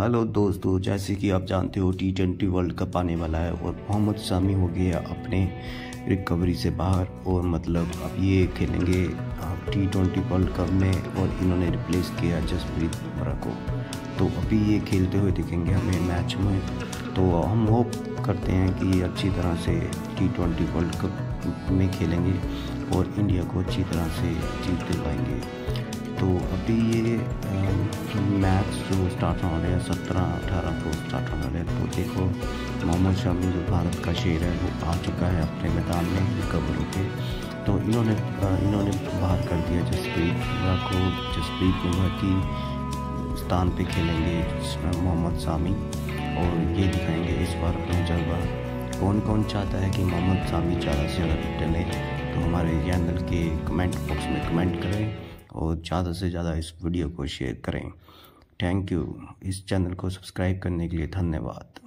Hello दोस्तों, जैसे कि आप जानते हो टी ट्वेंटी वर्ल्ड कप आने वाला है और मोहम्मद शामी हो गया अपने रिकवरी से बाहर और मतलब अब ये खेलेंगे टी ट्वेंटी वर्ल्ड कप में और इन्होंने रिप्लेस किया जसप्रीत बुमराह को। तो अभी ये खेलते हुए दिखेंगे हमें मैच में। तो हम होप करते हैं कि ये अच्छी तरह से टी ट्वेंटी वर्ल्ड कप में खेलेंगे और इंडिया को अच्छी तरह से जीत दिलवाएँगे। तो अभी ये जो स्टार्ट होने वाले हैं, सत्रह, अठारह को स्टार्ट होने वाले हैं। तो देखो, मोहम्मद शमी जो भारत का शेर है, वो आ चुका है अपने मैदान में रिकवर होके। तो इन्होंने इन्होंने बाहर कर दिया जसप्रीत बुमराह को। जसप्रीत बुमराह की स्थान पे खेलेंगे मोहम्मद सामी और ये दिखाएँगे इस बार अपना जलवा। कौन कौन चाहता है कि मोहम्मद सामी ज़्यादा से ज़्यादा डले तो हमारे चैनल के कमेंट बॉक्स में कमेंट करें और ज़्यादा से ज़्यादा इस वीडियो को शेयर करें। थैंक यू इस चैनल को सब्सक्राइब करने के लिए धन्यवाद।